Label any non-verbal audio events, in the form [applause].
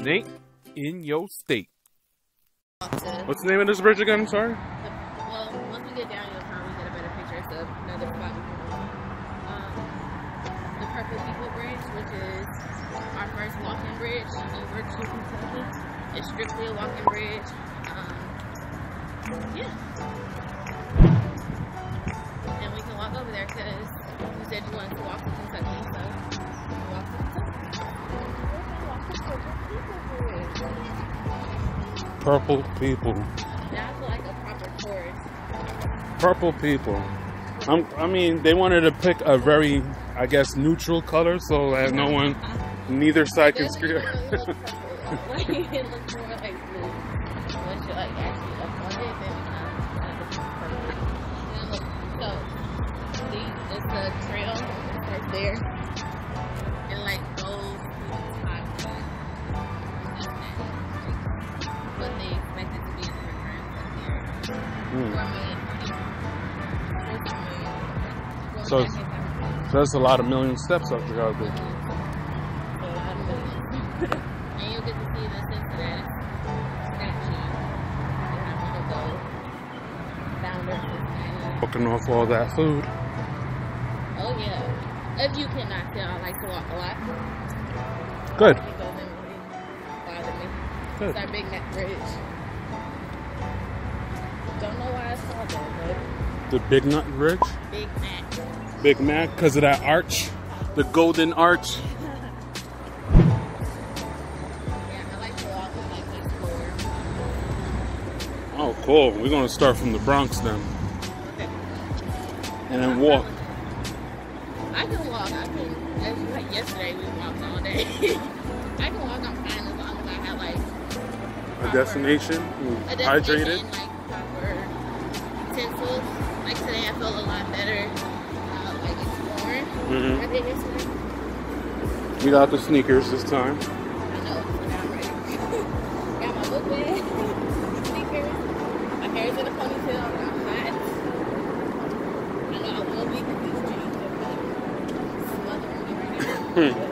Snake in your state. What's the name of this bridge again? Sorry. Well, once we get down, you'll probably get a better picture of another spot we can go. Um, the Purple People Bridge, which is our first walking bridge over to Kentucky. It's strictly a walking bridge. Um, yeah. Purple people. Feel like a proper. Purple people. I'm, I mean, they wanted to pick a very, I guess, neutral color so that no one, neither side can Doesn't screw. So back it's- in time. So that's a lot of million steps up there. out there. and you'll get to see the Cincinnati statue. They have one of those founder Cincinnati. Walking off all that food. Oh yeah. If you cannot tell, I like to walk a lot. Good. It doesn't really bother me. Good. It's our Big Mac Bridge. Don't know why it's called that, The Big Nut Bridge. but Big Mac. Big Mac, because of that arch. The golden arch. [laughs] Yeah, I like to walk and like to explore. Oh, cool. We're going to start from the Bronx then. Okay. And then walk. I can walk. I can. Like yesterday, we walked all day. [laughs] I can walk. I'm fine as long as I have like A destination. Hydrated. like utensils. Like today, I felt a lot better. Uh, like exploring. Mhm. I did yesterday. We got the sneakers this time. I know. I'm ready. [laughs] got my book bag, [laughs] sneakers, my hair's in a ponytail. I'm hot. I know I will be because these jeans are like smothering me right now.